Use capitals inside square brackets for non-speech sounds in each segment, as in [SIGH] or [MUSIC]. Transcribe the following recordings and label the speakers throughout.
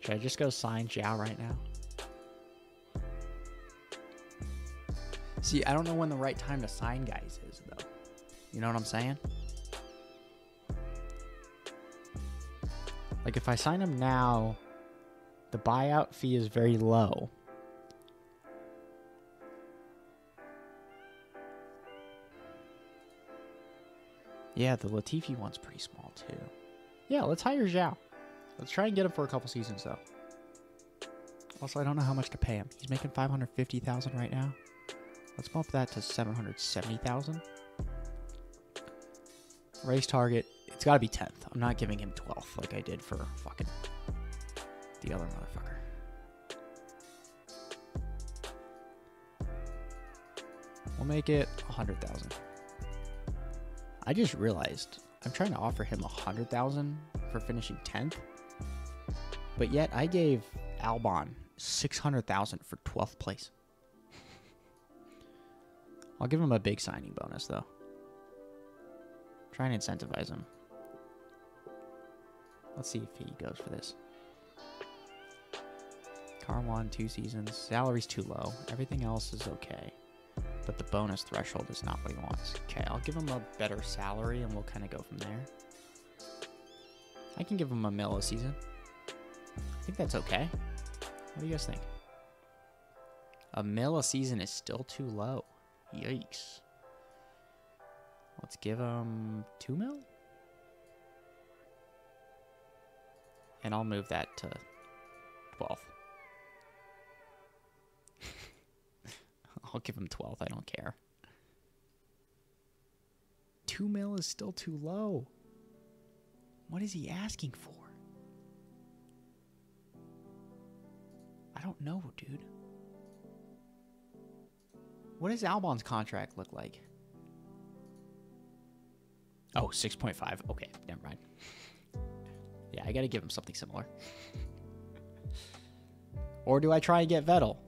Speaker 1: Should I just go sign Zhao right now? See, I don't know when the right time to sign guys is, though. You know what I'm saying? Like, if I sign him now, the buyout fee is very low. Yeah, the Latifi one's pretty small, too. Yeah, let's hire Zhao. Let's try and get him for a couple seasons, though. Also, I don't know how much to pay him. He's making 550000 right now. Let's bump that to 770000 Race target, it's got to be 10th. I'm not giving him 12th like I did for fucking the other motherfucker. We'll make it 100,000. I just realized I'm trying to offer him 100,000 for finishing 10th. But yet I gave Albon 600,000 for 12th place. I'll give him a big signing bonus though. Try and incentivize him. Let's see if he goes for this. Car one, two seasons. Salary's too low. Everything else is okay. But the bonus threshold is not what he wants. Okay, I'll give him a better salary and we'll kind of go from there. I can give him a mil a season. I think that's okay. What do you guys think? A mil a season is still too low. Yikes. Let's give him two mil. And I'll move that to 12. [LAUGHS] I'll give him 12. I don't care. Two mil is still too low. What is he asking for? I don't know, dude. What does Albon's contract look like? Oh, 6.5. Okay, never mind. yeah, I got to give him something similar. or do I try and get Vettel?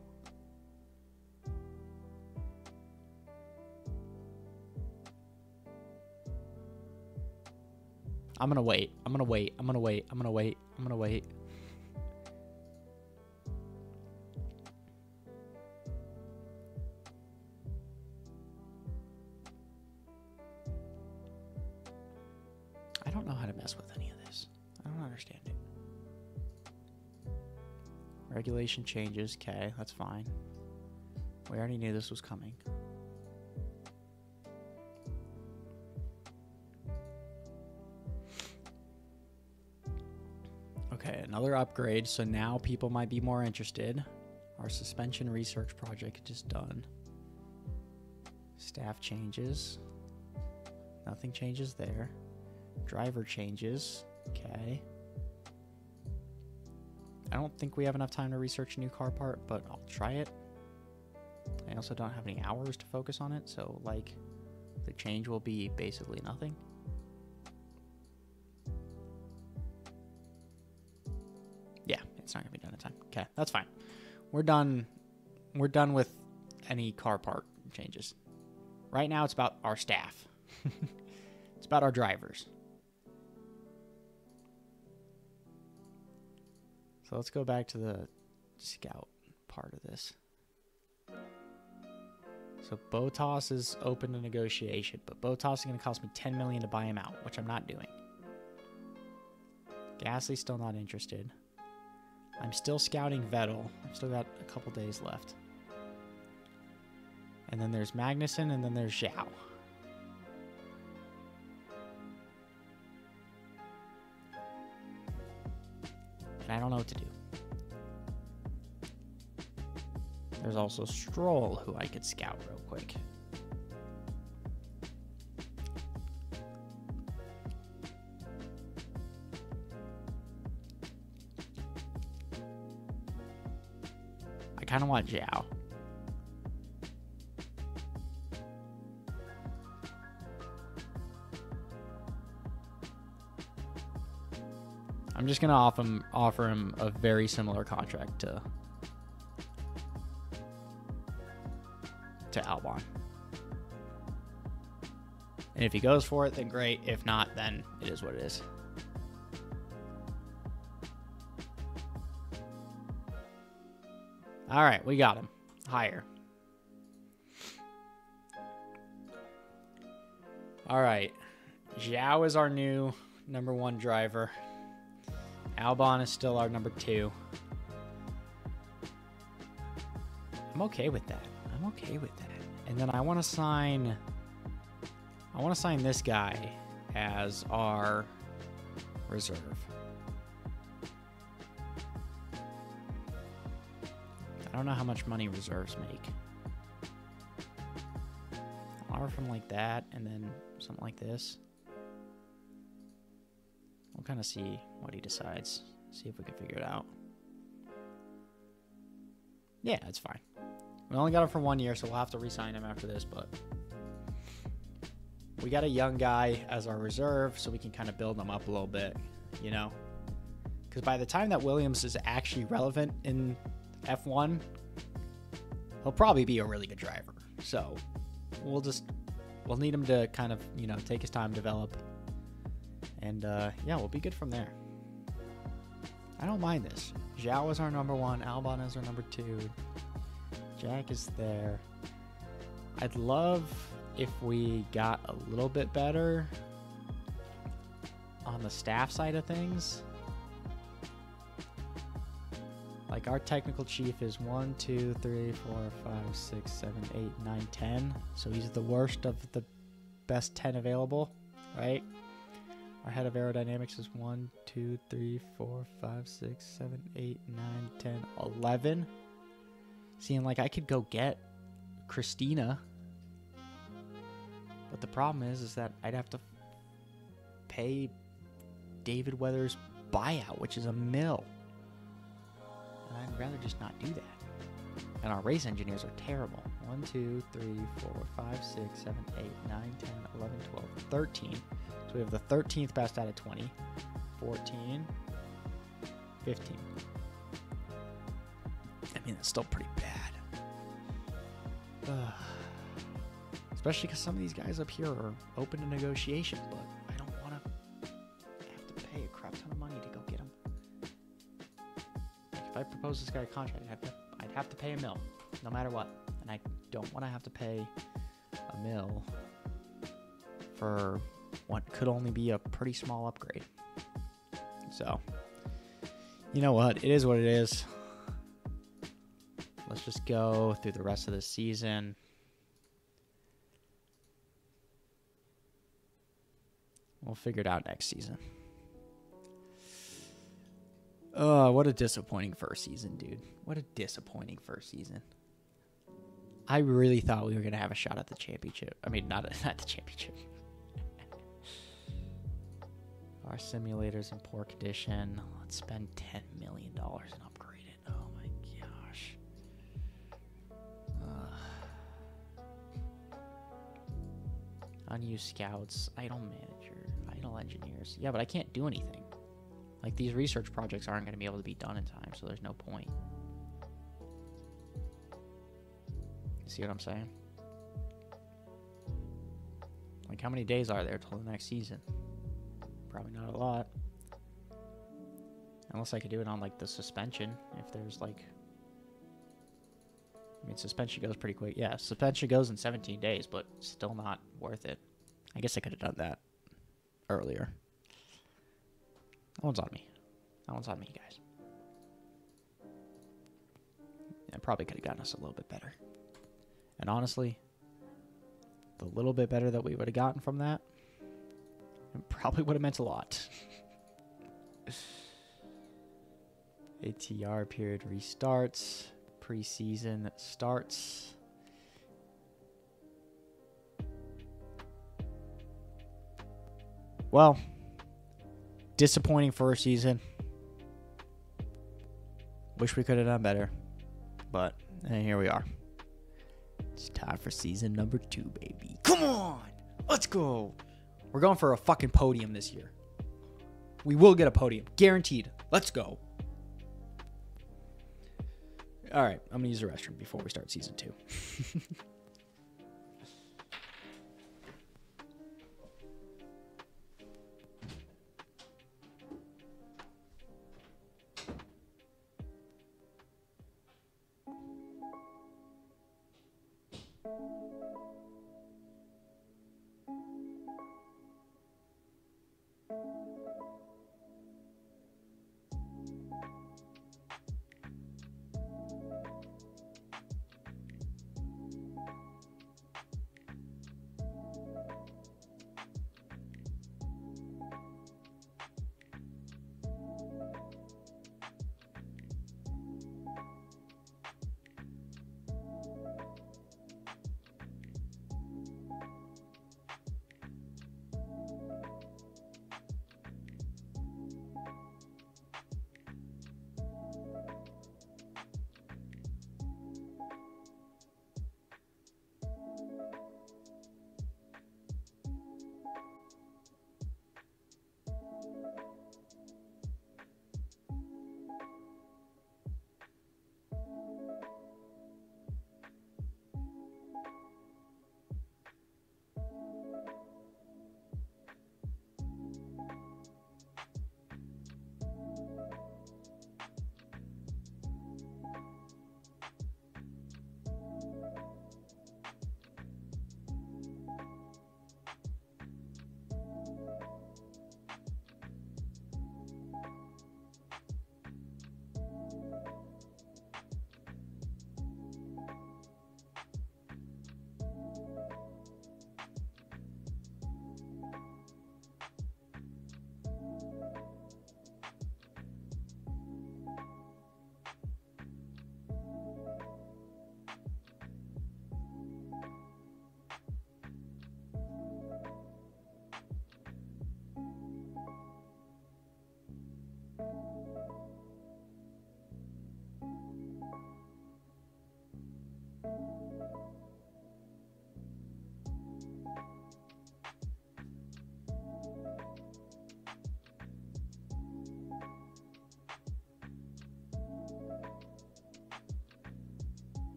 Speaker 1: I'm going to wait. I'm going to wait. I'm going to wait. I'm going to wait. I'm going to wait. Changes. Okay, that's fine. We already knew this was coming. Okay, another upgrade. So now people might be more interested. Our suspension research project is done. Staff changes. Nothing changes there. Driver changes. Okay. I don't think we have enough time to research a new car part, but I'll try it. I also don't have any hours to focus on it, so like the change will be basically nothing. Yeah, it's not gonna be done in time. Okay, that's fine. We're done. We're done with any car part changes. Right now, it's about our staff. [LAUGHS] it's about our drivers. So let's go back to the scout part of this. So Bottas is open to negotiation, but Bottas is going to cost me 10 million to buy him out, which I'm not doing. Gasly's still not interested. I'm still scouting Vettel. I've still got a couple days left. And then there's Magnussen, and then there's Zhao. Know what to do. There's also Stroll, who I could scout real quick. I kind of want Zhao. I'm just gonna offer him offer him a very similar contract to to Albon. And if he goes for it, then great. If not, then it is what it is. All right, we got him. Higher. All right. Zhao is our new number one driver. Albon is still our number two. I'm okay with that. I'm okay with that. And then I want to sign. I want to sign this guy as our reserve. I don't know how much money reserves make. I'll offer from like that and then something like this. We'll kind of see what he decides. See if we can figure it out. Yeah, it's fine. We only got him for one year, so we'll have to re-sign him after this, but we got a young guy as our reserve, so we can kind of build him up a little bit, you know? Because by the time that Williams is actually relevant in F1, he'll probably be a really good driver. So we'll just we'll need him to kind of you know take his time develop, and uh, yeah, we'll be good from there. I don't mind this. Zhao is our number one. Albon is our number two. Jack is there. I'd love if we got a little bit better on the staff side of things. Like our technical chief is 1, 2, 3, 4, 5, 6, 7, 8, 9, 10. So he's the worst of the best 10 available, right? Our head of aerodynamics is 1, 2, 3, 4, 5, 6, 7, 8, 9, 10, 11. Seeing like I could go get Christina. But the problem is, is that I'd have to pay David Weathers' buyout, which is a mill. And I'd rather just not do that. And our race engineers are terrible. 1, 2, 3, 4, 5, 6, 7, 8, 9, 10, 11, 12, 13. So we have the 13th best out of 20. 14, 15. I mean, that's still pretty bad. [SIGHS] Especially because some of these guys up here are open to negotiation, but I don't want to have to pay a crap ton of money to go get them. Like if I propose this guy a contract, I'd have, to, I'd have to pay a mill, no matter what. And I don't want to have to pay a mill for what could only be a pretty small upgrade. So, you know what? It is what it is. Let's just go through the rest of the season. We'll figure it out next season. Oh, what a disappointing first season, dude. What a disappointing first season. I really thought we were to have a shot at the championship. I mean, not, [LAUGHS] not the championship. [LAUGHS] Our simulator's in poor condition. Let's spend $10 million and upgrade it. Oh my gosh. Unused scouts, idle manager, idle engineers. Yeah, but I can't do anything. Like these research projects aren't going to be able to be done in time, so there's no point. See what I'm saying? Like how many days are there till the next season? Probably not a lot. Unless I could do it on like the suspension, if there's like I mean suspension goes pretty quick. Yeah, suspension goes in 17 days, but still not worth it. I guess I could have done that earlier. That one's on me. That one's on me, guys. I probably could have gotten us a little bit better. And honestly, the little bit better that we would have gotten from that probably would have meant a lot. [LAUGHS] ATR period restarts. Preseason starts. Well, disappointing first season. Wish we could have done better. But and here we are. It's time for season number two, baby. Come on! Let's go! We're going for a fucking podium this year. We will get a podium. Guaranteed. Let's go. All right, I'm going to use the restroom before we start season two. [LAUGHS]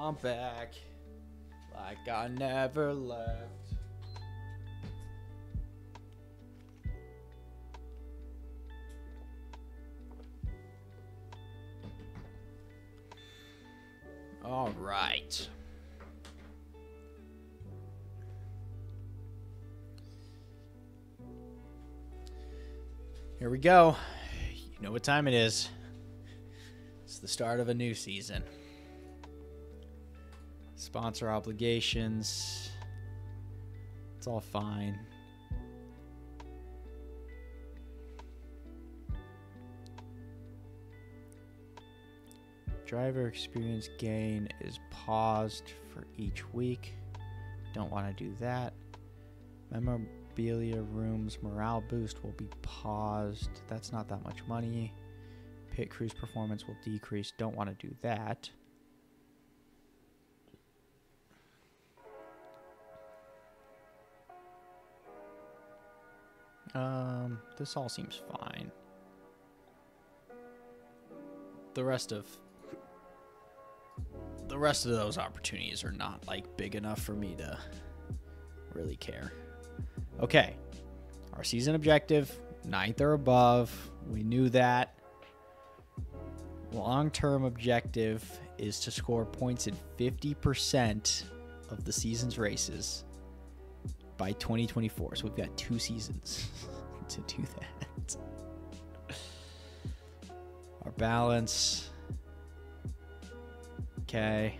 Speaker 1: I'm back. Like I never left. All right. Here we go. You know what time it is. It's the start of a new season. Sponsor obligations. It's all fine. Driver experience gain is paused for each week. Don't want to do that. Memorabilia rooms morale boost will be paused. That's not that much money. Pit crews performance will decrease. Don't want to do that. Um, this all seems fine. The rest of the rest of those opportunities are not like big enough for me to really care. Okay. Our season objective, ninth or above. We knew that. Long term objective is to score points in 50% of the season's races by 2024. So we've got two seasons [LAUGHS] to do that. Our balance. Okay.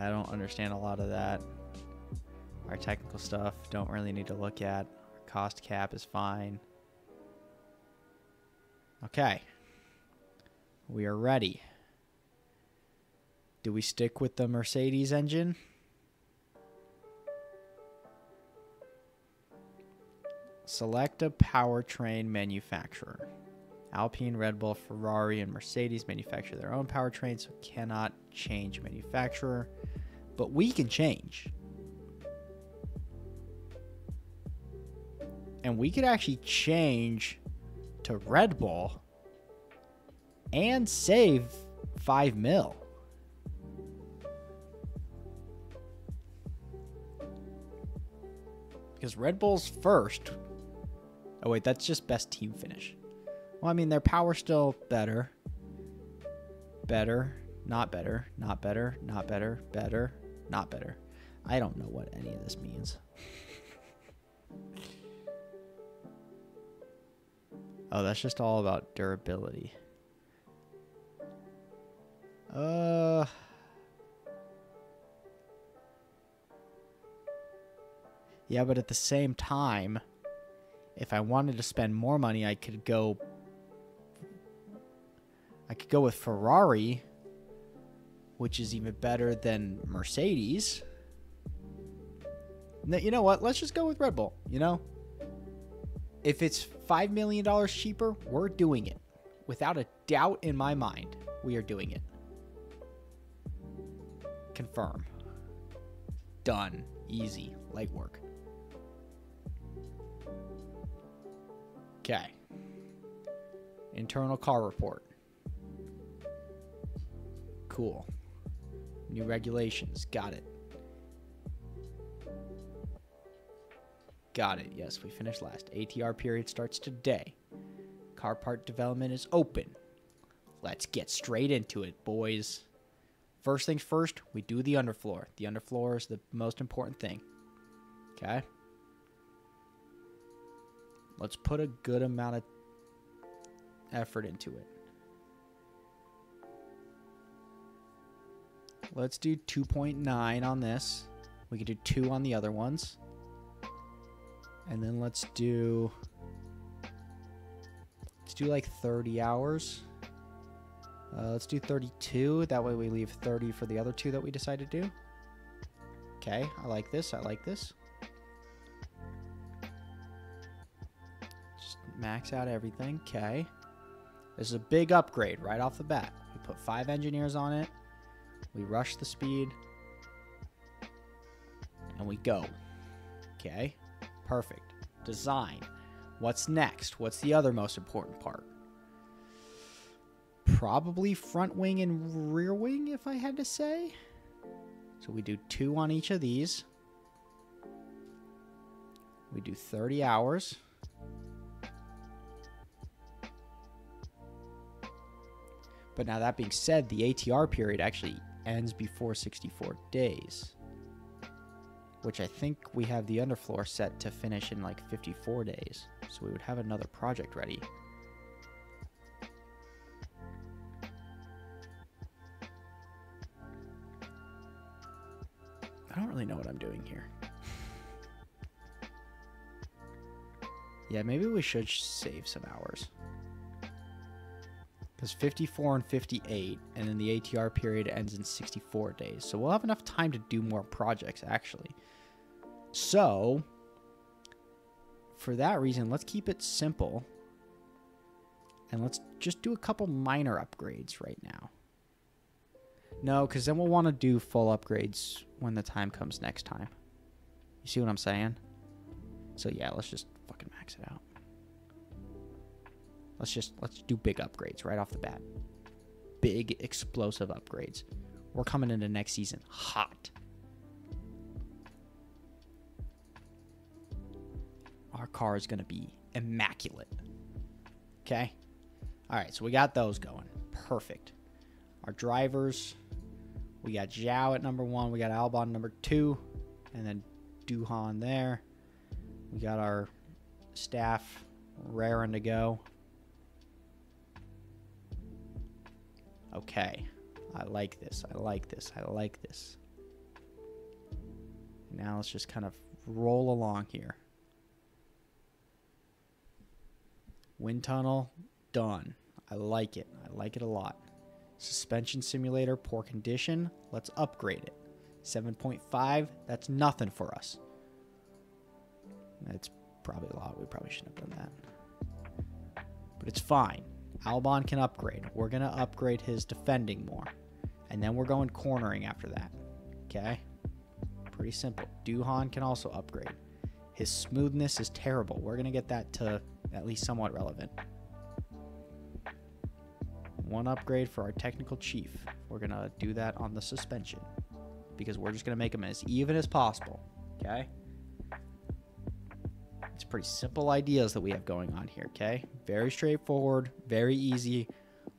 Speaker 1: I don't understand a lot of that. Our technical stuff, don't really need to look at. Our cost cap is fine. Okay. We are ready. Do we stick with the Mercedes engine? Select a powertrain manufacturer. Alpine, Red Bull, Ferrari, and Mercedes manufacture their own powertrains, so cannot change manufacturer. But we can change. And we could actually change to Red Bull and save 5 mil. Because Red Bull's first. Oh, wait, that's just best team finish. Well, I mean, their power's still better. Better, not better, not better, not better, better, not better. I don't know what any of this means. [LAUGHS] oh, that's just all about durability. Uh. Yeah, but at the same time, if I wanted to spend more money, I could go. I could go with Ferrari, which is even better than Mercedes. You know what? Let's just go with Red Bull. You know, if it's five million dollars cheaper, we're doing it. Without a doubt in my mind, we are doing it. Confirm. Done. Easy. Light work. Okay. Internal car report. Cool. New regulations. Got it. Got it. Yes, we finished last. ATR period starts today. Car part development is open. Let's get straight into it, boys. First things first, we do the underfloor. The underfloor is the most important thing. Okay? Let's put a good amount of effort into it. Let's do 2.9 on this. We can do 2 on the other ones. And then let's do let's do like 30 hours. Uh, let's do 32. That way we leave 30 for the other two that we decide to do. Okay, I like this. I like this. Max out everything. Okay. This is a big upgrade right off the bat. We put five engineers on it. We rush the speed. And we go. Okay. Perfect. Design. What's next? What's the other most important part? probably front wing and rear wing if I had to say. So we do two on each of these. We do 30 hours. But now that being said, the ATR period actually ends before 64 days. Which I think we have the underfloor set to finish in like 54 days. So we would have another project ready. I don't really know what I'm doing here. [LAUGHS] yeah, maybe we should save some hours. Because 54 and 58, and then the ATR period ends in 64 days. So we'll have enough time to do more projects, actually. So, for that reason, let's keep it simple. And let's just do a couple minor upgrades right now. No, because then we'll want to do full upgrades when the time comes next time. You see what I'm saying? So yeah, let's just fucking max it out. Let's just let's do big upgrades right off the bat. Big explosive upgrades. We're coming into next season hot. Our car is going to be immaculate. Okay? All right, so we got those going. Perfect. Our drivers, we got Zhao at number one. We got Albon number two. And then Doohan there. We got our staff raring to go. Okay. I like this. I like this. I like this. Now let's just kind of roll along here. Wind tunnel, done. I like it. I like it a lot. Suspension simulator, poor condition. Let's upgrade it. 7.5, that's nothing for us. That's probably a lot. We probably shouldn't have done that. But it's fine. Albon can upgrade. We're going to upgrade his defending more. And then we're going cornering after that. Okay? Pretty simple. Doohan can also upgrade. His smoothness is terrible. We're going to get that to at least somewhat relevant. One upgrade for our technical chief. We're going to do that on the suspension. Because we're just going to make them as even as possible. Okay? Pretty simple ideas that we have going on here, okay? Very straightforward, very easy.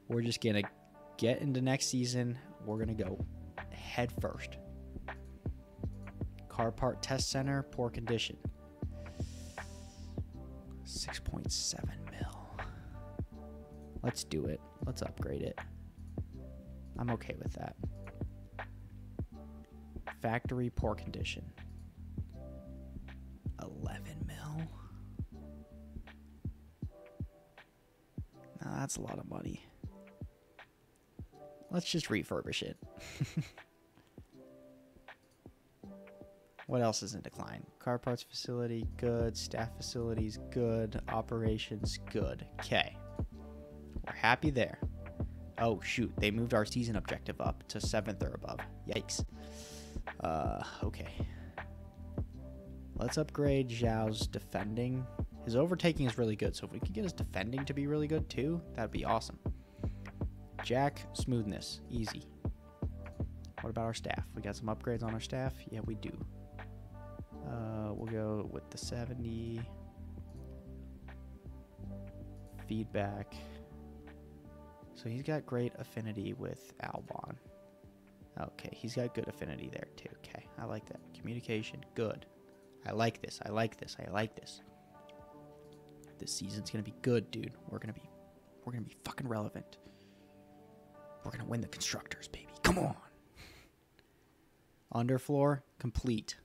Speaker 1: We're just going to get into next season. We're going to go head first. Car part test center, poor condition. 6.7 mil. Let's do it. Let's upgrade it. I'm okay with that. Factory poor condition. 11 mil. That's a lot of money. Let's just refurbish it. [LAUGHS] what else is in decline? Car parts facility, good. Staff facilities, good. Operations, good. Okay. We're happy there. Oh, shoot. They moved our season objective up to 7th or above. Yikes. Uh, okay. Let's upgrade Zhao's defending. His overtaking is really good, so if we could get his defending to be really good too, that'd be awesome. Jack, smoothness, easy. What about our staff? We got some upgrades on our staff? Yeah, we do. Uh, we'll go with the 70. Feedback. So he's got great affinity with Albon. Okay, he's got good affinity there too. Okay, I like that. Communication, good. I like this. I like this. I like this. This season's gonna be good, dude. We're gonna be, we're gonna be fucking relevant. We're gonna win the constructors, baby. Come on. Underfloor complete.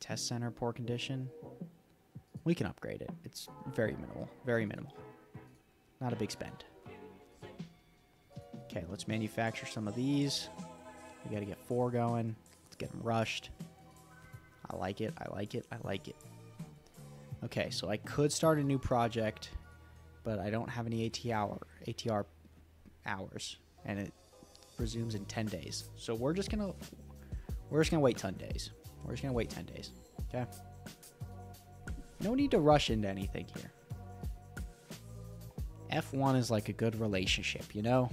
Speaker 1: Test center poor condition. We can upgrade it. It's very minimal. Very minimal. Not a big spend. Okay, let's manufacture some of these. We got to get four going. Let's get them rushed. I like it. I like it. I like it. Okay, so I could start a new project, but I don't have any ATR, ATR hours, and it resumes in 10 days. So we're just gonna we're just gonna wait 10 days. We're just gonna wait 10 days. Okay. No need to rush into anything here. F1 is like a good relationship, you know?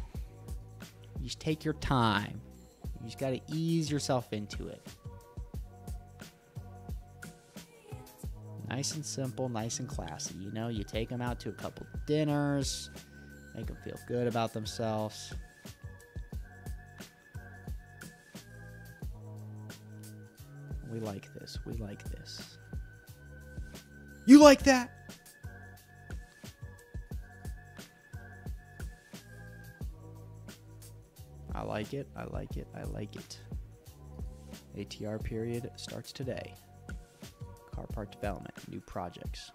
Speaker 1: You just take your time. You just got to ease yourself into it. Nice and simple, nice and classy. You know, you take them out to a couple dinners, make them feel good about themselves. We like this. We like this. You like that? I like it. I like it. I like it. ATR period starts today. Car part development, new projects.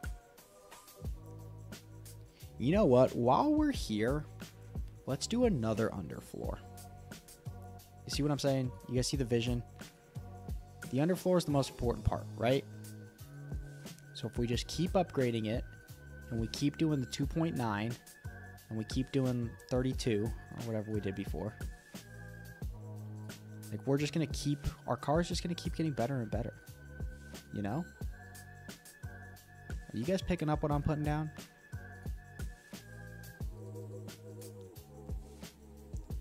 Speaker 1: You know what? While we're here, let's do another underfloor. You see what I'm saying? You guys see the vision? The underfloor is the most important part, right? So if we just keep upgrading it and we keep doing the 2.9 and we keep doing 32 or whatever we did before, like we're just gonna keep our car's just gonna keep getting better and better. You know? Are you guys picking up what I'm putting down?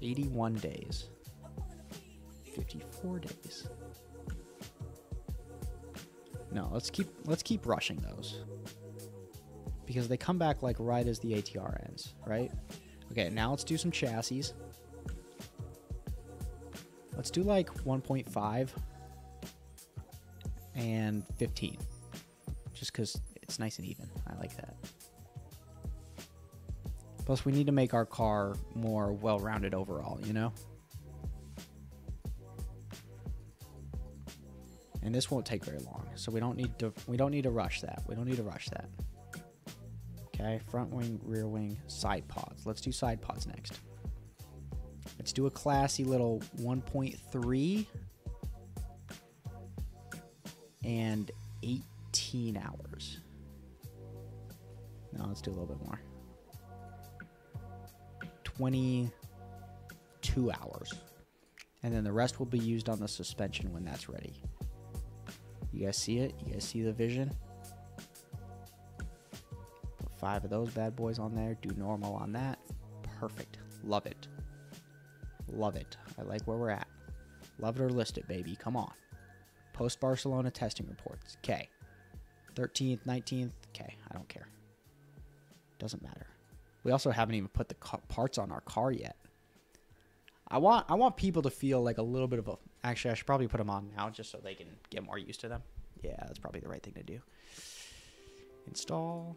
Speaker 1: 81 days. 54 days. No, let's keep let's keep rushing those. Because they come back like right as the ATR ends, right? Okay, now let's do some chassis. Let's do like 1.5 and 15. Just because it's nice and even. I like that. Plus, we need to make our car more well rounded overall, you know? And this won't take very long, so we don't need to we don't need to rush that. We don't need to rush that. Okay, front wing, rear wing, side pods. Let's do side pods next. Let's do a classy little 1.3 and 18 hours. Let's do a little bit more. 22 hours. And then the rest will be used on the suspension when that's ready. You guys see it? You guys see the vision? Put five of those bad boys on there. Do normal on that. Perfect. Love it. Love it. I like where we're at. Love it or list it, baby. Come on. Post Barcelona testing reports. Okay. 13th, 19th. Okay. I don't care. Doesn't matter. We also haven't even put the parts on our car yet. I want I want people to feel like a little bit of a. Actually, I should probably put them on now just so they can get more used to them. Yeah, that's probably the right thing to do. Install.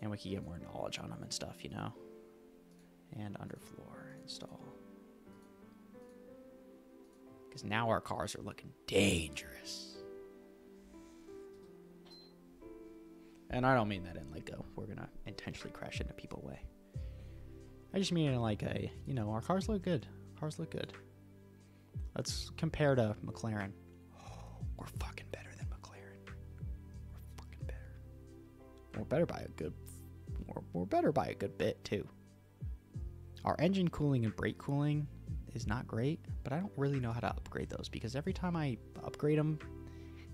Speaker 1: And we can get more knowledge on them and stuff, you know and underfloor install. Because now our cars are looking dangerous. And I don't mean that in like a we're gonna intentionally crash into people way. I just mean in like a you know our cars look good. Cars look good. Let's compare to McLaren. [GASPS] we're fucking better than McLaren. We're fucking better. We're better by a good. We're, we're better by a good bit too. Our engine cooling and brake cooling is not great, but I don't really know how to upgrade those because every time I upgrade them,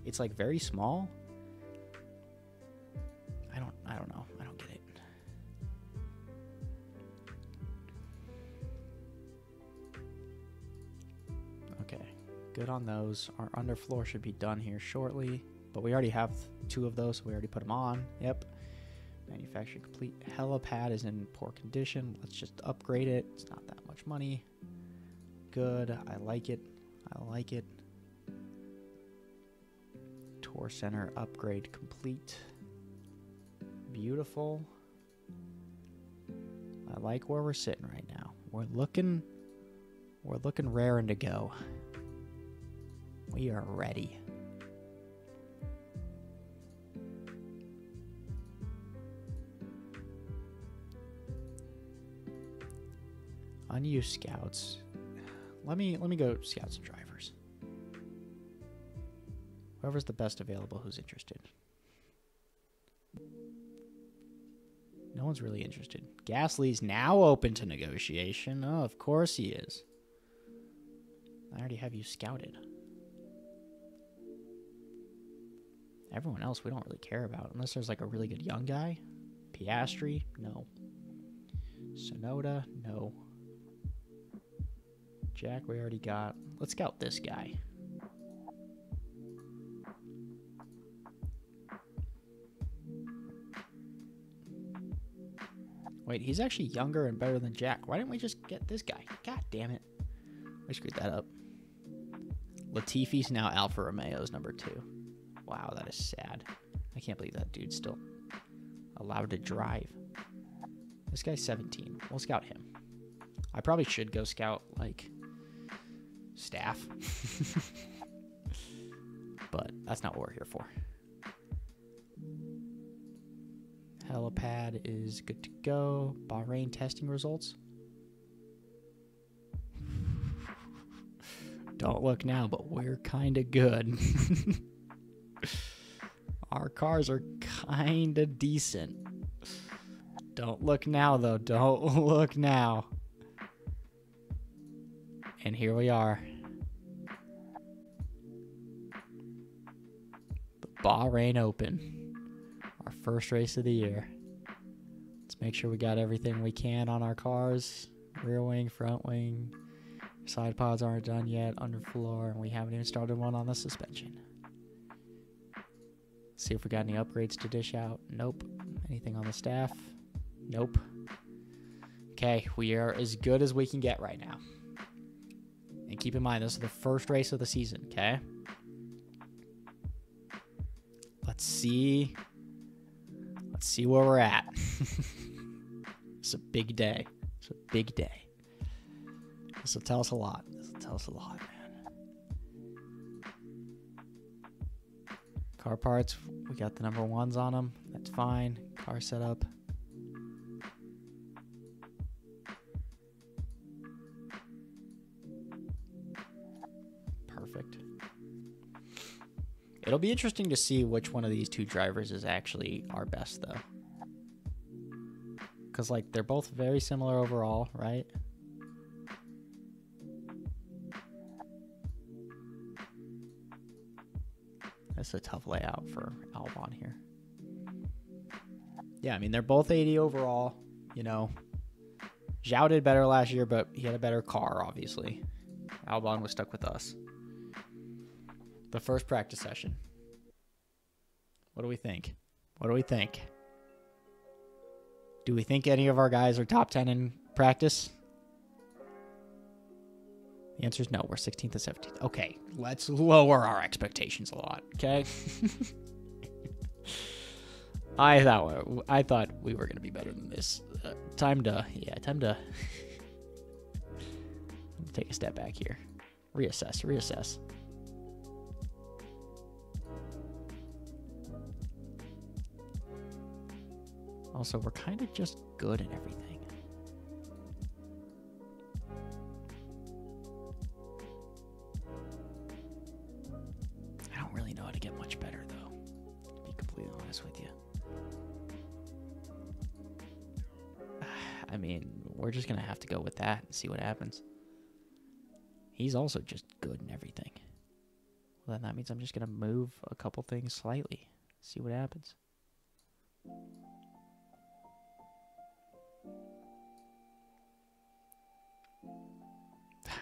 Speaker 1: it's like very small. I don't know. I don't get it. Okay. Good on those. Our underfloor should be done here shortly, but we already have two of those, so we already put them on. Yep. Manufacturing complete. Helipad is in poor condition. Let's just upgrade it. It's not that much money. Good. I like it. I like it. Tour center upgrade complete. Beautiful. I like where we're sitting right now. We're looking we're looking raring to go. We are ready. unused scouts. Let me let me go scouts and drivers. Whoever's the best available who's interested. No one's really interested. Gasly's now open to negotiation. Oh, of course he is. I already have you scouted. Everyone else we don't really care about unless there's like a really good young guy. Piastri, no. Tsunoda, no. Jack, we already got. Let's scout this guy. Wait, he's actually younger and better than Jack. Why didn't we just get this guy? God damn it. I screwed that up. Latifi's now Alfa Romeo's number two. Wow, that is sad. I can't believe that dude's still allowed to drive. This guy's 17. We'll scout him. I probably should go scout, like, staff. [LAUGHS] but that's not what we're here for. Helipad is good to go. Bahrain testing results. Don't look now, but we're kind of good. [LAUGHS] Our cars are kind of decent. Don't look now, though. Don't [LAUGHS] look now. And here we are. The Bahrain Open. Our first race of the year. Make sure we got everything we can on our cars. Rear wing, front wing. Side pods aren't done yet. Underfloor. And we haven't even started one on the suspension. See if we got any upgrades to dish out. Nope. Anything on the staff? Nope. Okay, we are as good as we can get right now. And keep in mind, this is the first race of the season, okay? Let's see. Let's see where we're at. [LAUGHS] it's a big day. It's a big day. This will tell us a lot. This will tell us a lot, man. Car parts, we got the number ones on them. That's fine. Car setup. Perfect. It'll be interesting to see which one of these two drivers is actually our best, though. Because, like, they're both very similar overall, right? That's a tough layout for Albon here. Yeah, I mean, they're both 80 overall. You know, Zhao did better last year, but he had a better car, obviously. Albon was stuck with us. The first practice session. What do we think? What do we think? Do we think any of our guys are top 10 in practice? The answer is no. We're 16th to 17th. Okay, let's lower our expectations a lot. Okay. [LAUGHS] I thought I thought we were gonna be better than this. Uh, time to yeah, time to [LAUGHS] take a step back here. Reassess. Reassess. Also, we're kind of just good at everything. I don't really know how to get much better, though, to be completely honest with you. [SIGHS] I mean, we're just going to have to go with that and see what happens. He's also just good in everything. Well, then that means I'm just going to move a couple things slightly, see what happens.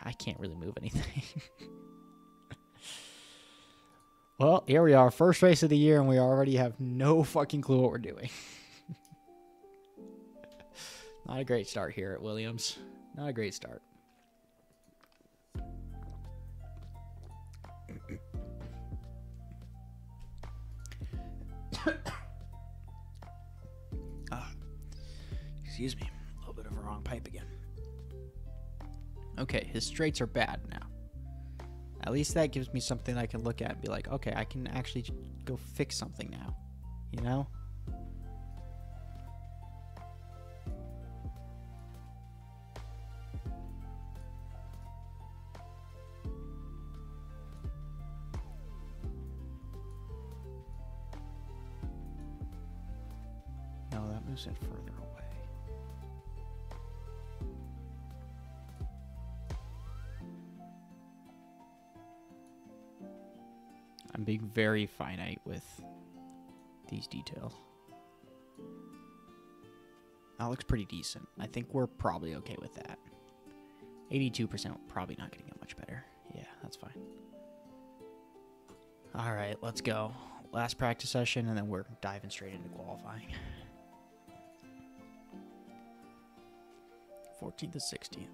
Speaker 1: I can't really move anything. [LAUGHS] well, here we are, first race of the year, and we already have no fucking clue what we're doing. [LAUGHS] Not a great start here at Williams. Not a great start. [COUGHS] ah, excuse me, a little bit of a wrong pipe again. Okay, his straights are bad now. At least that gives me something I can look at and be like, okay, I can actually go fix something now. You know? No, that moves it further very finite with these details. That looks pretty decent. I think we're probably okay with that. 82% probably not going to get much better. Yeah, that's fine. All right, let's go. Last practice session, and then we're diving straight into qualifying. 14th to 16th.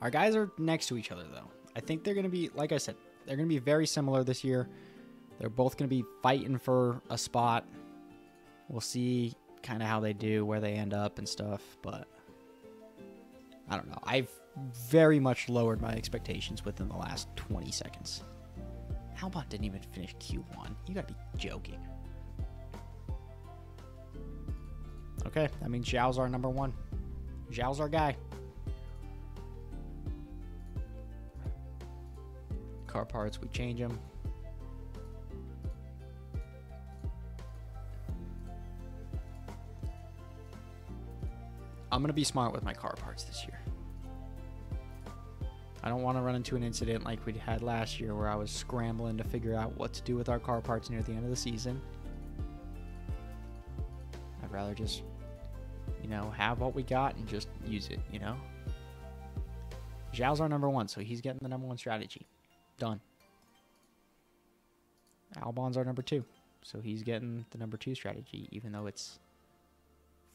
Speaker 1: Our guys are next to each other, though. I think they're going to be, like I said, they're going to be very similar this year. They're both going to be fighting for a spot. We'll see kind of how they do, where they end up and stuff, but I don't know. I've very much lowered my expectations within the last 20 seconds. Albon didn't even finish Q1. You gotta be joking. Okay, that means Zhou's our number one. Zhou's our guy. Car parts, we change them. I'm going to be smart with my car parts this year. I don't want to run into an incident like we had last year where I was scrambling to figure out what to do with our car parts near the end of the season. I'd rather just, you know, have what we got and just use it, you know? Zhou's our number one, so he's getting the number one strategy. Done. Albon's our number two, so he's getting the number two strategy, even though it's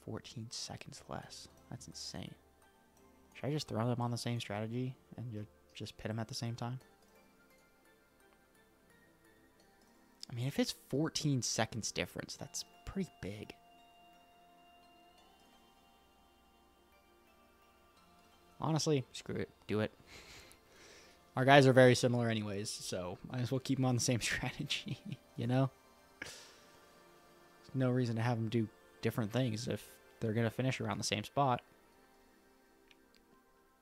Speaker 1: 14 seconds less. That's insane. Should I just throw them on the same strategy and just pit them at the same time? I mean, if it's 14 seconds difference, that's pretty big. Honestly, screw it. Do it. [LAUGHS] Our guys are very similar anyways, so might as well keep them on the same [LAUGHS] strategy, you know? There's no reason to have them do different things if they're going to finish around the same spot.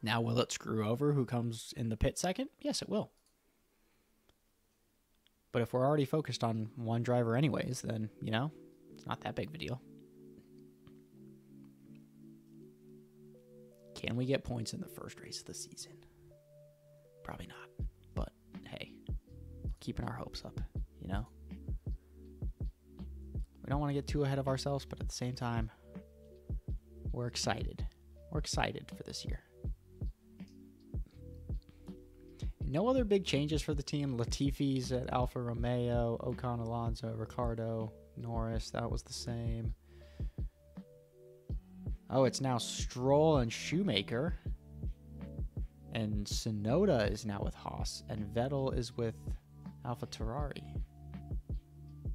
Speaker 1: Now, will it screw over who comes in the pit second? Yes, it will. But if we're already focused on one driver, anyways, then, you know, it's not that big of a deal. Can we get points in the first race of the season? Probably not. But hey, keeping our hopes up, you know? We don't want to get too ahead of ourselves, but at the same time, we're excited. We're excited for this year. No other big changes for the team. Latifi's at Alfa Romeo, Ocon Alonso, Ricciardo, Norris. That was the same. Oh, it's now Stroll and Schumacher. And Tsunoda is now with Haas. And Vettel is with Alpha Ferrari.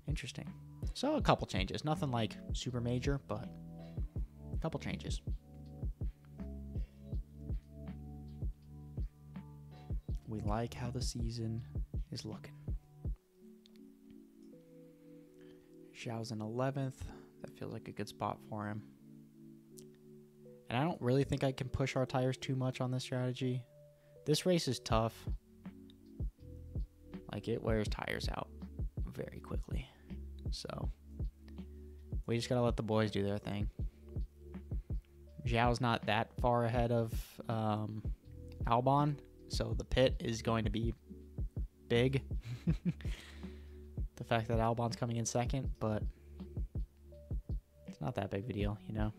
Speaker 1: Interesting. So a couple changes. Nothing like super major, but Couple changes. We like how the season is looking. Zhou's in 11th. That feels like a good spot for him. And I don't really think I can push our tires too much on this strategy. This race is tough. Like, it wears tires out very quickly. So, we just got to let the boys do their thing. Zhou's not that far ahead of um, Albon, so the pit is going to be big. [LAUGHS] the fact that Albon's coming in second, but it's not that big of a deal, you know.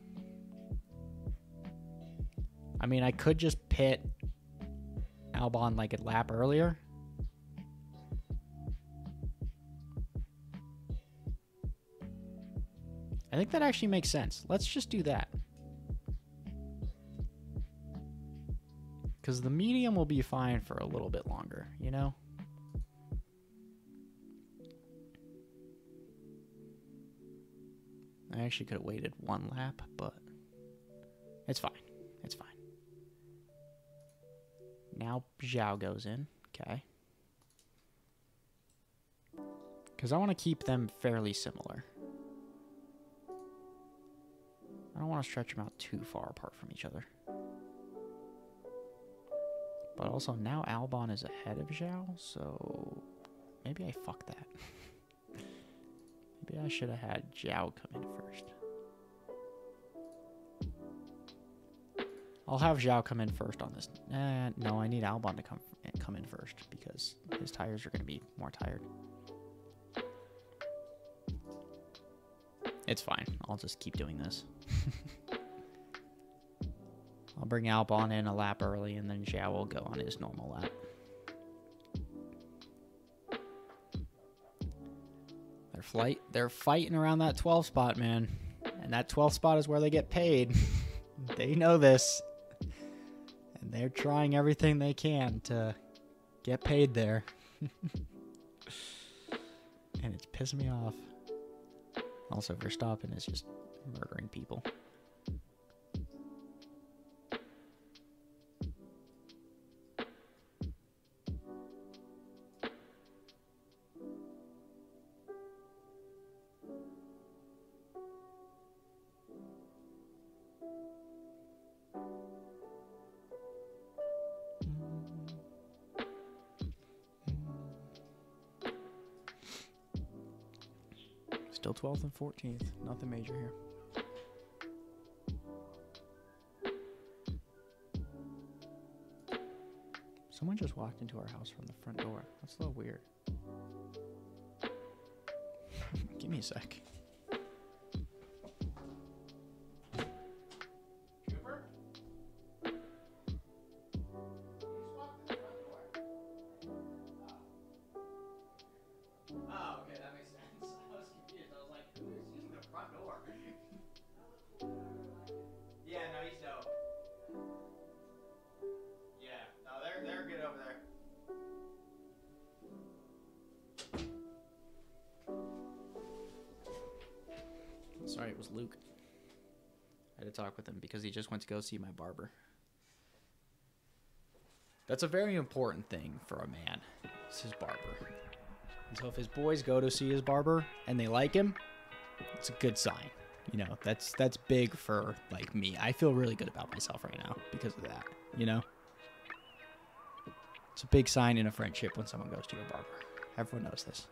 Speaker 1: I mean, I could just pit Albon like a lap earlier. I think that actually makes sense. Let's just do that. Because the medium will be fine for a little bit longer, you know? I actually could have waited one lap, but it's fine. It's fine. Now Zhou goes in. Okay. Because I want to keep them fairly similar. I don't want to stretch them out too far apart from each other. But also now Albon is ahead of Zhou, so maybe I fucked that. [LAUGHS] maybe I should have had Zhou come in first. I'll have Zhou come in first on this. Eh, no, I need Albon to come come in first because his tires are going to be more tired. It's fine. I'll just keep doing this. [LAUGHS] I'll bring Albon in a lap early, and then Zhao will go on his normal lap. They're flight. They're fighting around that 12 spot, man, and that 12 spot is where they get paid. [LAUGHS] they know this, and they're trying everything they can to get paid there. [LAUGHS] and it's pissing me off. Also, Verstappen is just murdering people. 12th and 14th. Nothing major here. Someone just walked into our house from the front door. That's a little weird. [LAUGHS] Give me a sec. Talk with him because he just went to go see my barber. That's a very important thing for a man. It's his barber. And so if his boys go to see his barber and they like him, it's a good sign. You know, that's that's big for like me. I feel really good about myself right now because of that. You know, it's a big sign in a friendship when someone goes to your barber. Everyone knows this.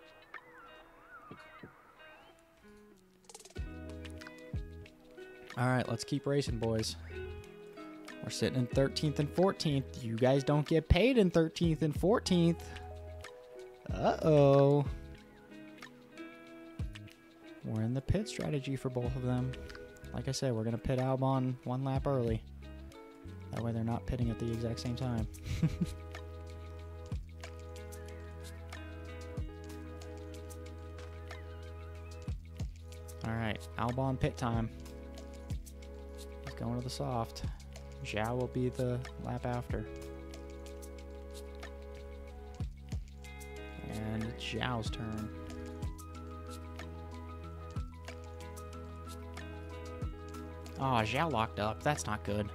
Speaker 1: All right, let's keep racing, boys. We're sitting in 13th and 14th. You guys don't get paid in 13th and 14th. Uh oh. We're in the pit strategy for both of them. Like I said, we're going to pit Albon one lap early. That way they're not pitting at the exact same time. [LAUGHS] Alright, Albon pit time. Going to the soft. Zhao will be the lap after. And it's Zhao's turn. Oh, Zhao locked up. That's not good.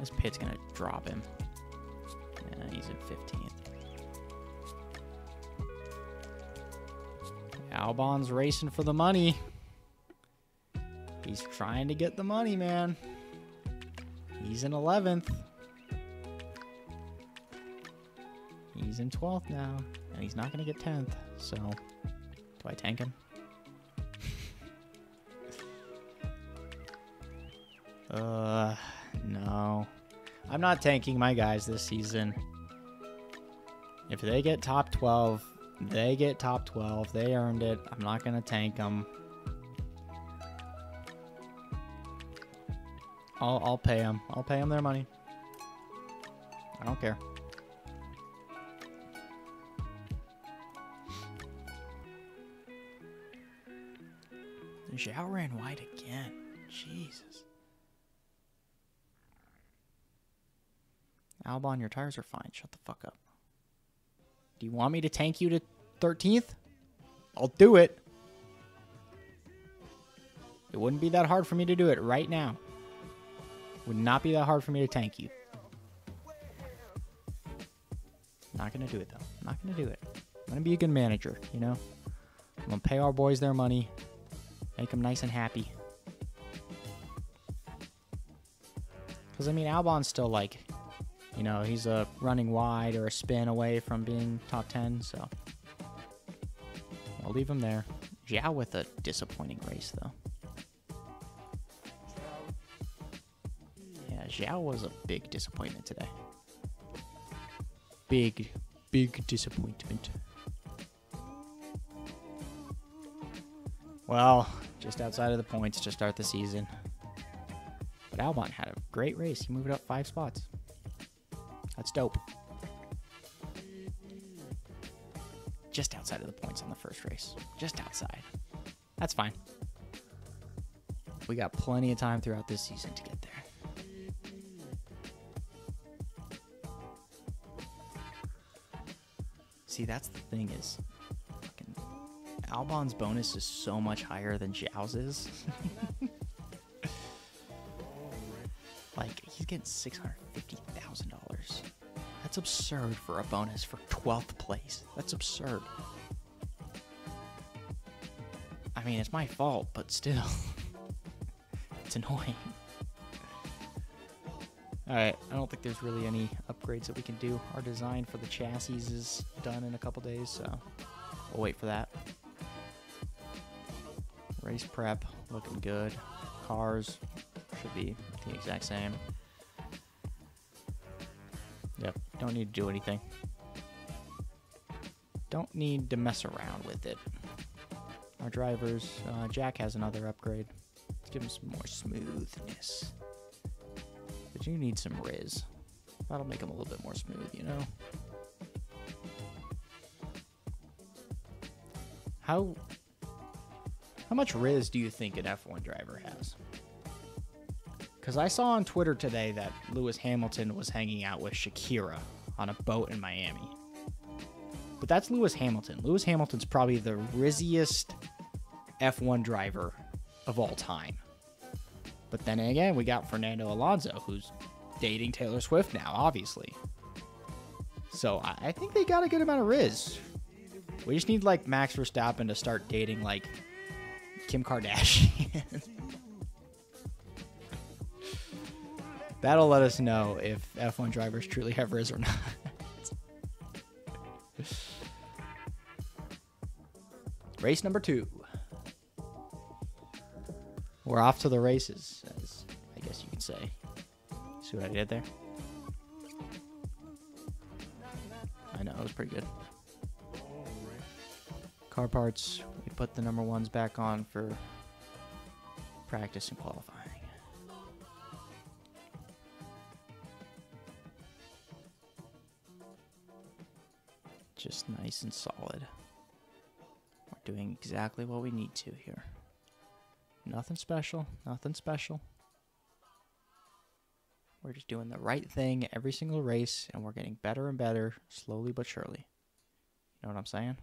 Speaker 1: This pit's gonna drop him. Yeah, he's in 15th. Albon's racing for the money. He's trying to get the money, man. He's in 11th. He's in 12th now, and he's not going to get 10th. So, do I tank him? [LAUGHS] uh, no. I'm not tanking my guys this season. If they get top 12, they get top 12. They earned it. I'm not going to tank them. I'll, I'll pay them. I'll pay them their money. I don't care. Zhao ran white again. Jesus. Albon, your tires are fine. Shut the fuck up. Do you want me to tank you to 13th? I'll do it. It wouldn't be that hard for me to do it right now. Would not be that hard for me to tank you. Not gonna do it though. Not gonna do it. I'm gonna be a good manager, you know? I'm gonna pay our boys their money. Make them nice and happy. Because, I mean, Albon's still like, you know, he's a running wide or a spin away from being top 10, so. I'll leave him there. Zhao with a disappointing race, though. Zhao was a big disappointment today. Big, big disappointment. Well, just outside of the points to start the season. But Albon had a great race. He moved up five spots. That's dope. Just outside of the points on the first race. Just outside. That's fine. We got plenty of time throughout this season to get there. See, that's the thing is, fucking Albon's bonus is so much higher than Zhao's [LAUGHS] like he's getting six hundred fifty thousand dollars. That's absurd for a bonus for twelfth place. That's absurd. I mean, it's my fault, but still, [LAUGHS] it's annoying. Alright, I don't think there's really any upgrades that we can do. Our design for the chassis is done in a couple days, so we'll wait for that. Race prep, looking good. Cars should be the exact same. Yep, don't need to do anything. Don't need to mess around with it. Our drivers, uh, Jack has another upgrade. Let's give him some more smoothness. But you need some Riz. That'll make them a little bit more smooth, you know? How how much Riz do you think an F1 driver has? Because I saw on Twitter today that Lewis Hamilton was hanging out with Shakira on a boat in Miami. But that's Lewis Hamilton. Lewis Hamilton's probably the rizziest F1 driver of all time. But then again, we got Fernando Alonso, who's dating Taylor Swift now, obviously. So I, think they got a good amount of Riz. We just need like Max Verstappen to start dating like Kim Kardashian. [LAUGHS] That'll let us know if F1 drivers truly have Riz or not. [LAUGHS] Race number two. We're off to the races, as I guess you could say. See what I did there? I know, it was pretty good. Car parts, we put the number ones back on for practice and qualifying. Just nice and solid. We're doing exactly what we need to here. Nothing special, nothing special. We're just doing the right thing every single race, and we're getting better and better, slowly but surely. You know what I'm saying?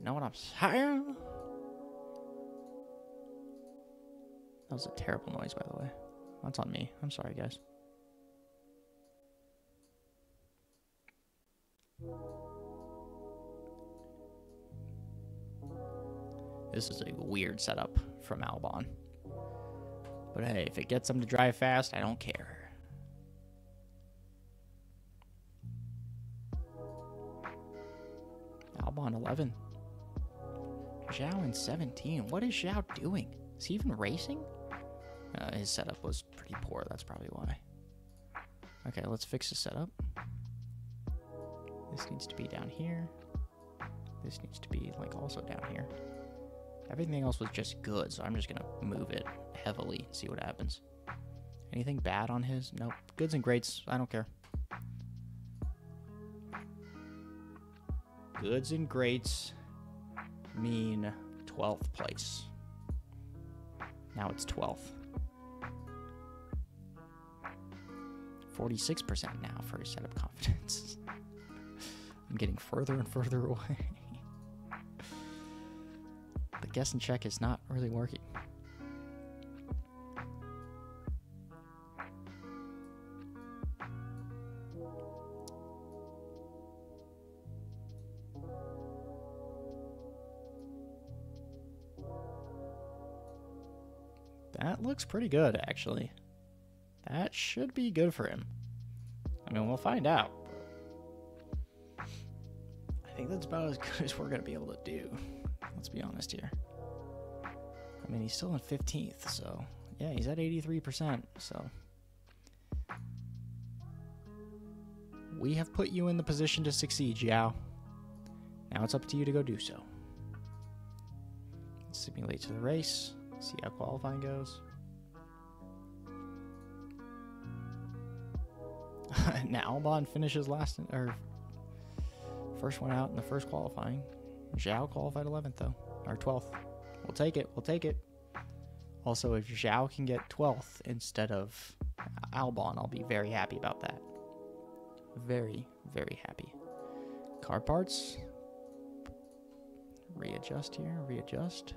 Speaker 1: Know what I'm saying? That was a terrible noise, by the way. That's on me. I'm sorry, guys. This is a weird setup from Albon. But hey, if it gets them to drive fast, I don't care. Albon 11. Zhao in 17. What is Zhao doing? Is he even racing? Uh, his setup was pretty poor. That's probably why. Okay, let's fix the setup. This needs to be down here. This needs to be like also down here. Everything else was just good, so I'm just gonna move it heavily, see what happens. Anything bad on his? Nope. Goods and greats, I don't care. Goods and greats mean 12th place. Now it's 12th. 46% now for his setup [LAUGHS] confidence. I'm getting further and further away. Guess and check is not really working. That looks pretty good, actually. That should be good for him. I mean, we'll find out. I think that's about as [LAUGHS] good as we're going to be able to do. Let's be honest here. Mean, he's still in 15th, so yeah, he's at 83%. So we have put you in the position to succeed, Zhao. Now it's up to you to go do so. Simulate to the race. See how qualifying goes. [LAUGHS] now Albon finishes last in, or first one out in the first qualifying. Zhao qualified 11th though, or 12th. We'll take it. We'll take it. Also, if Zhao can get 12th instead of Albon, I'll be very happy about that. Very, very happy. Car parts. Readjust here. Readjust.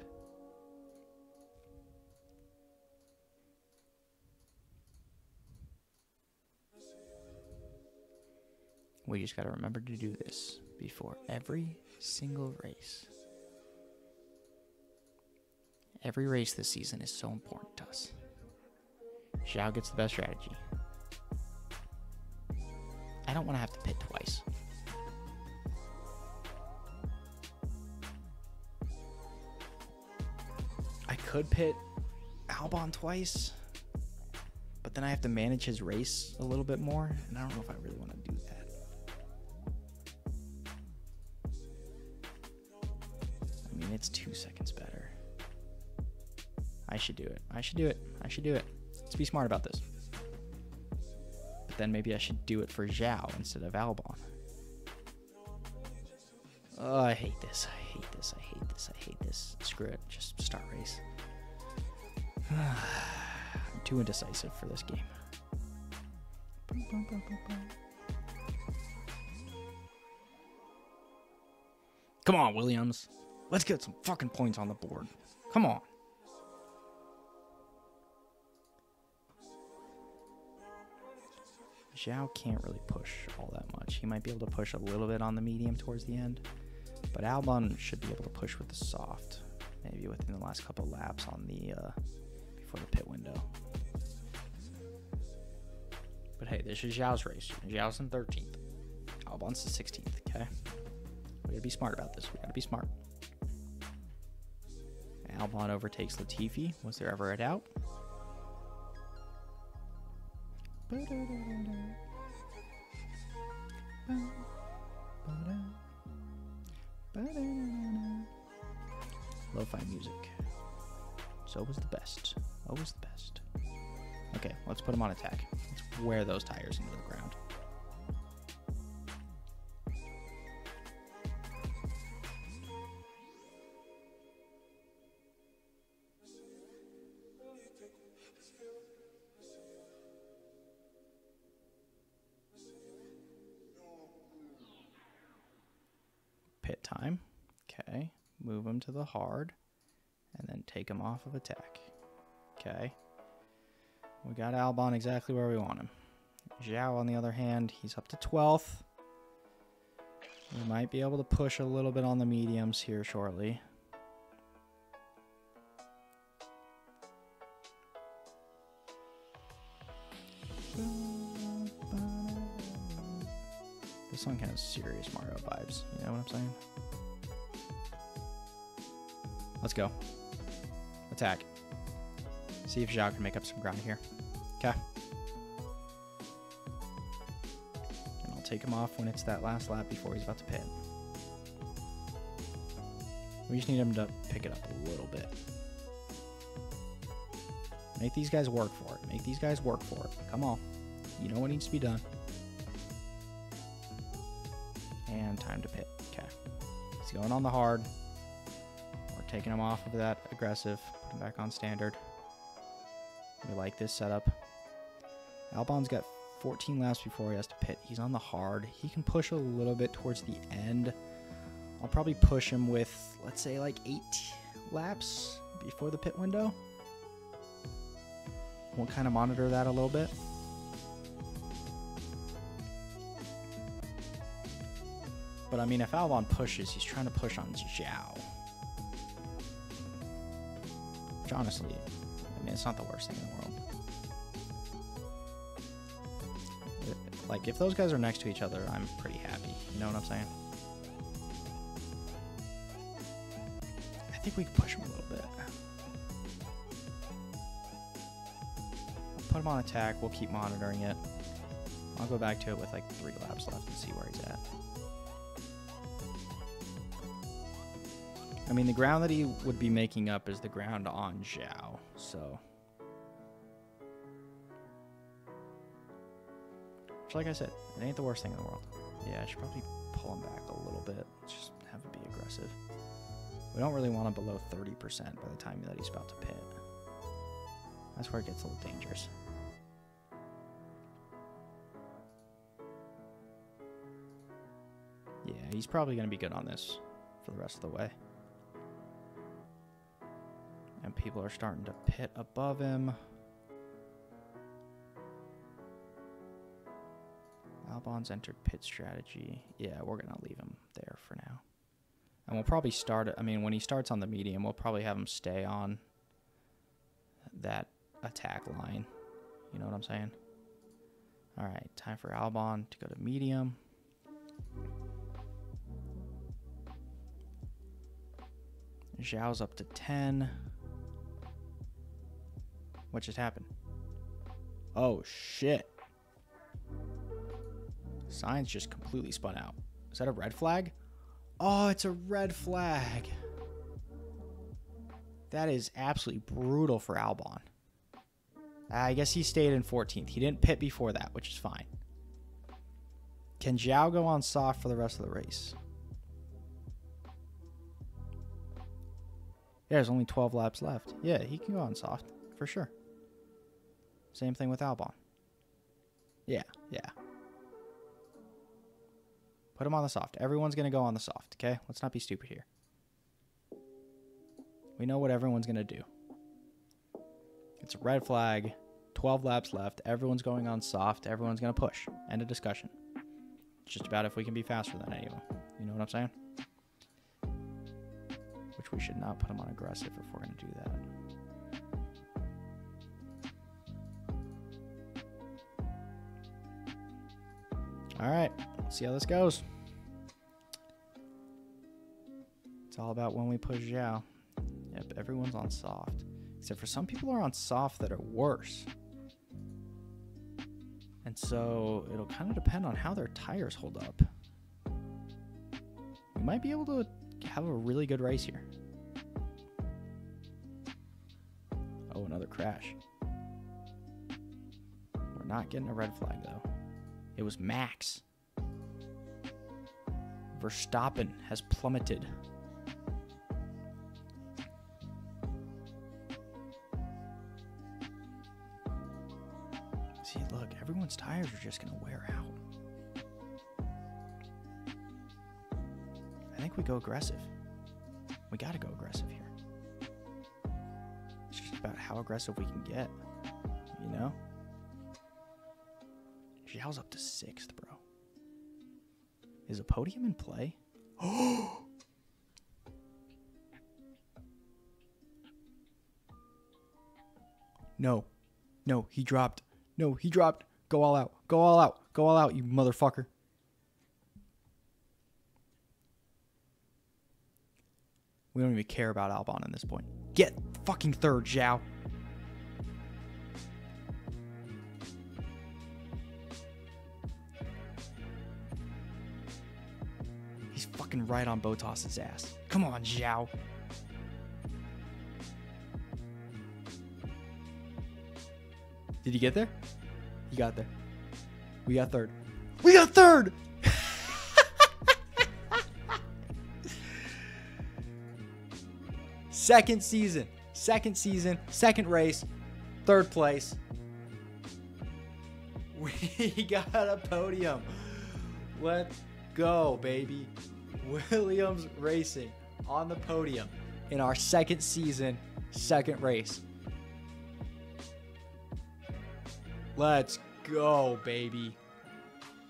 Speaker 1: We just got to remember to do this before every single race. Every race this season is so important to us. Xiao gets the best strategy. I don't want to have to pit twice. I could pit Albon twice, but then I have to manage his race a little bit more, and I don't know if I really want to do that. I mean, it's two seconds better. I should do it. I should do it. I should do it. Let's be smart about this. But then maybe I should do it for Zhao instead of Albon. Oh, I hate this. I hate this. I hate this. I hate this. Screw it. Just start race. [SIGHS] I'm too indecisive for this game. Come on, Williams. Let's get some fucking points on the board. Come on. Zhao can't really push all that much. He might be able to push a little bit on the medium towards the end, but Albon should be able to push with the soft, maybe within the last couple laps on the uh, before the pit window. But hey, this is Zhao's race. Zhao's in 13th. Albon's the 16th. Okay, we gotta be smart about this. We gotta be smart. Albon overtakes Latifi. Was there ever a doubt? Lo-fi music. So was the best. Always the best. Okay, let's put them on attack. Let's wear those tires into the ground. Him to the hard. And then take him off of attack. Okay. We got Albon exactly where we want him. Zhao, on the other hand, he's up to 12th. We might be able to push a little bit on the mediums here shortly. This song has serious Mario vibes, you know what I'm saying? Let's go. Attack. See if Zhao can make up some ground here. Okay. And I'll take him off when it's that last lap before he's about to pit. We just need him to pick it up a little bit. Make these guys work for it. Make these guys work for it. Come on. You know what needs to be done. And time to pit. Okay. He's going on the hard. Taking him off of that aggressive. Put him back on standard. We like this setup. Albon's got 14 laps before he has to pit. He's on the hard. He can push a little bit towards the end. I'll probably push him with, let's say, like eight laps before the pit window. We'll kind of monitor that a little bit. But I mean, if Albon pushes, he's trying to push on Zhao. Which honestly, I mean, it's not the worst thing in the world. Like, if those guys are next to each other, I'm pretty happy. You know what I'm saying? I think we can push him a little bit. Put him on attack. We'll keep monitoring it. I'll go back to it with like three laps left and see where he's at.
Speaker 2: I mean, the ground that he would be making up is the ground on Zhao, so. Which, like I said, it ain't the worst thing in the world. Yeah, I should probably pull him back a little bit. Just have him be aggressive. We don't really want him below 30% by the time that he's about to pit. That's where it gets a little dangerous. Yeah, he's probably going to be good on this for the rest of the way. And people are starting to pit above him. Albon's entered pit strategy. Yeah, we're going to leave him there for now. And we'll probably start, I mean, when he starts on the medium, we'll probably have him stay on that attack line. You know what I'm saying? All right, time for Albon to go to medium. Zhao's up to 10. What just happened? Oh, shit. Sainz just completely spun out. Is that a red flag? Oh, it's a red flag. That is absolutely brutal for Albon. I guess he stayed in 14th. He didn't pit before that, which is fine. Can Zhao go on soft for the rest of the race? Yeah, there's only 12 laps left. Yeah, he can go on soft, for sure. Same thing with Albon. Yeah, yeah. Put him on the soft. Everyone's going to go on the soft, okay? Let's not be stupid here. We know what everyone's going to do. It's a red flag. 12 laps left. Everyone's going on soft. Everyone's going to push. End of discussion. It's just about if we can be faster than anyone. You know what I'm saying? Which we should not put him on aggressive if we're going to do that. All right, let's see how this goes. It's all about when we push Zhao. Yep, everyone's on soft. Except for some people are on soft that are worse. And so it'll kind of depend on how their tires hold up. We might be able to have a really good race here. Oh, another crash. We're not getting a red flag though. It was Max. Verstappen has plummeted. See, look, everyone's tires are just going to wear out. I think we go aggressive. We got to go aggressive here. It's just about how aggressive we can get, you know? Zhao's up to sixth, bro. Is a podium in play? [GASPS] no. No, he dropped. No, he dropped. Go all out. Go all out. Go all out, you motherfucker. We don't even care about Albon at this point. Get fucking third, Zhao. Fucking right on Bottas's ass. Come on, Zhao. Did you get there? You got there. We got third. We got third! [LAUGHS] second season. Second season. Second race. Third place. [LAUGHS] We got a podium. Let's go, baby. Williams Racing on the podium in our second season, second race. Let's go, baby.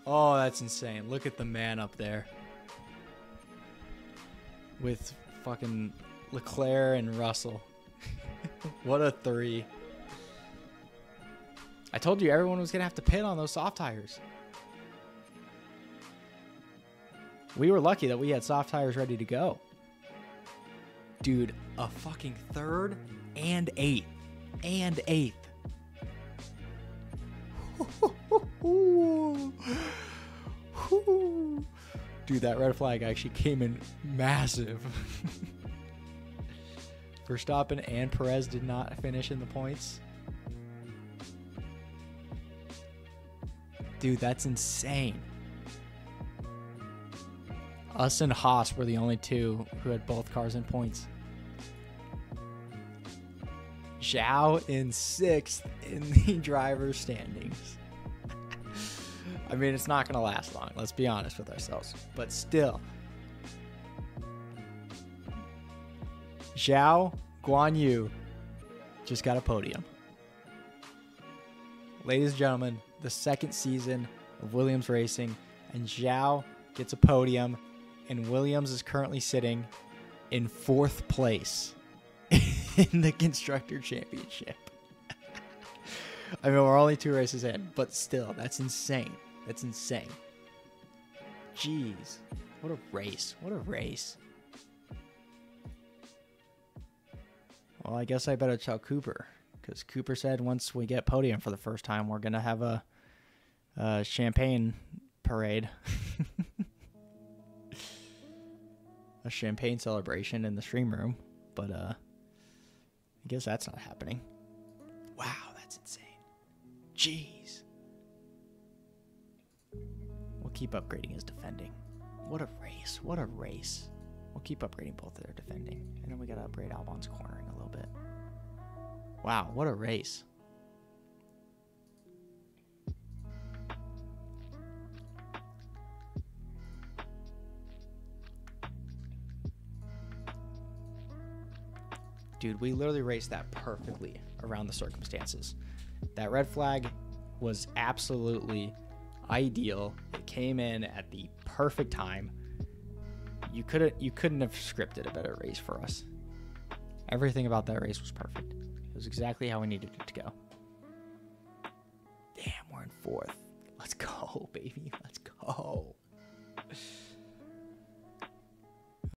Speaker 2: Oh, that's insane. Look at the man up there. With fucking Leclerc and Russell. [LAUGHS] what a three. I told you everyone was going to have to pit on those soft tires. We were lucky that we had soft tires ready to go. Dude, a fucking third and eighth. And eighth. [LAUGHS] Dude, that red flag actually came in massive. [LAUGHS] Verstappen and Perez did not finish in the points. Dude, that's insane. Us and Haas were the only two who had both cars in points. Zhao in sixth in [LAUGHS] the driver's standings. I mean, it's not going to last long. Let's be honest with ourselves. But still, Zhao Guan Yu just got a podium. Ladies and gentlemen, the second season of Williams Racing, and Zhao gets a podium, and Williams is currently sitting in fourth place [LAUGHS] in the Constructor Championship. [LAUGHS] I mean, we're only two races in, but still, that's insane. That's insane. Jeez. What a race. What a race. Well, I guess I better tell Cooper because Cooper said once we get podium for the first time, we're gonna have a, a champagne parade, [LAUGHS] a champagne celebration in the stream room. But uh, I guess that's not happening. Wow, that's insane. Jeez. We'll keep upgrading his defending. What a race! What a race! We'll keep upgrading both of their defending, and then we gotta upgrade Albon's cornering a little bit. Wow, what a race! Dude, we literally raced that perfectly around the circumstances. That red flag was absolutely ideal. It came in at the perfect time. You couldn't you couldn't have scripted a better race for us. Everything about that race was perfect. It was exactly how we needed it to go. Damn, we're in fourth. Let's go, [LAUGHS] baby. Let's go.